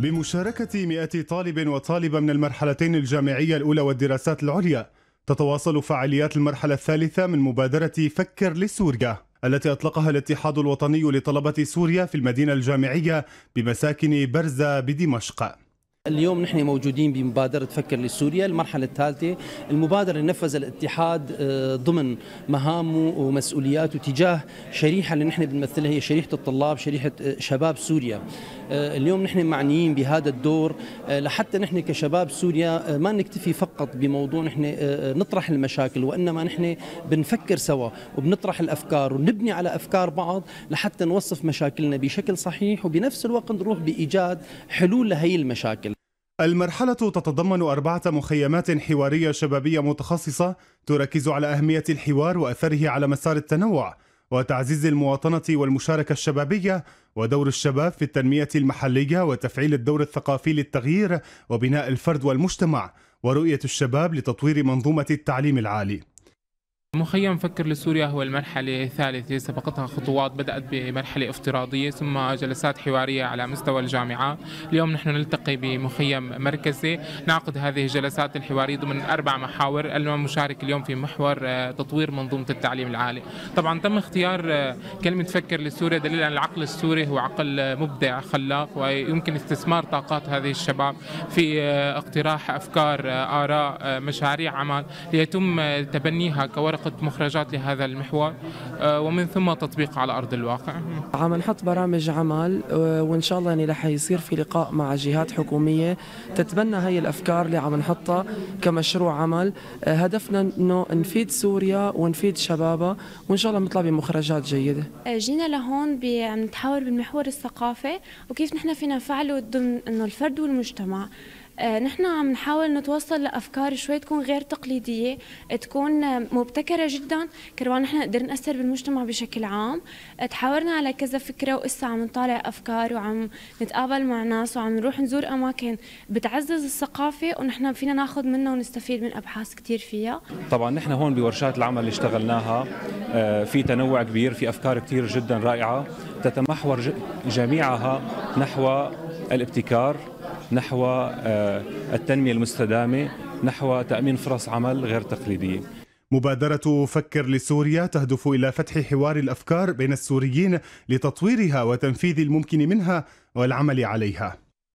بمشاركة مئة طالب وطالبة من المرحلتين الجامعية الأولى والدراسات العليا تتواصل فعاليات المرحلة الثالثة من مبادرة فكر لسوريا التي أطلقها الاتحاد الوطني لطلبة سوريا في المدينة الجامعية بمساكن برزة بدمشق. اليوم نحن موجودين بمبادرة فكر لسوريا المرحلة الثالثة. المبادرة اللي نفذ الاتحاد آه، ضمن مهامه ومسؤولياته تجاه شريحة اللي نحن بنمثلها هي شريحة الطلاب شريحة آه، شباب سوريا. آه، اليوم نحن معنيين بهذا الدور. لحتى نحن كشباب سوريا ما نكتفي فقط بموضوع نحن نطرح المشاكل وإنما نحن بنفكر سوا وبنطرح الأفكار ونبني على أفكار بعض لحتى نوصف مشاكلنا بشكل صحيح وبنفس الوقت نروح بإيجاد حلول لهي المشاكل. المرحلة تتضمن أربعة مخيمات حوارية شبابية متخصصة تركز على أهمية الحوار وأثره على مسار التنوع وتعزيز المواطنة والمشاركة الشبابية ودور الشباب في التنمية المحلية وتفعيل الدور الثقافي للتغيير وبناء الفرد والمجتمع ورؤية الشباب لتطوير منظومة التعليم العالي. مخيم فكر لسوريا هو المرحلة الثالثة. سبقتها خطوات بدأت بمرحلة افتراضية ثم جلسات حوارية على مستوى الجامعات اليوم نحن نلتقي بمخيم مركزي. نعقد هذه الجلسات الحوارية ضمن أربع محاور. المشارك اليوم في محور آه، تطوير منظومة التعليم العالي. طبعا تم اختيار آه، كلمة فكر لسوريا دليل أن العقل السوري. هو عقل مبدع خلاق ويمكن استثمار طاقات هذه الشباب في آه، اقتراح أفكار آراء مشاريع عمل ليتم تبنيها كورق ورقة مخرجات لهذا المحور. آه، ومن ثم تطبيق على أرض الواقع. عم نحط برامج عمل آه، وإن شاء الله يعني رح يصير في لقاء مع جهات حكومية تتبنى هي الأفكار اللي عم نحطها كمشروع عمل. آه، هدفنا أنه نفيد سوريا ونفيد شبابها وإن شاء الله نطلع بمخرجات جيدة. جينا لهون عم نتحاور بالمحور الثقافي وكيف نحن فينا نفعله ضمن أنه الفرد والمجتمع. نحن عم نحاول نتوصل لأفكار شوي تكون غير تقليدية تكون مبتكرة جدا. كرمال نحن نقدر نأثر بالمجتمع بشكل عام. آه، تحاورنا على كذا فكرة وإسا عم نطالع أفكار وعم نتقابل مع ناس وعم نروح نزور أماكن بتعزز الثقافة ونحن فينا ناخذ منها ونستفيد من أبحاث كثير فيها. طبعا نحن هون بورشات العمل اللي اشتغلناها آه، في تنوع كبير في أفكار كثير جدا رائعة تتمحور جميعها نحو الابتكار. نحو آه، التنمية المستدامة نحو تأمين فرص عمل غير تقليدية. مبادرة فكر لسوريا تهدف إلى فتح حوار الأفكار بين السوريين لتطويرها وتنفيذ الممكن منها والعمل عليها.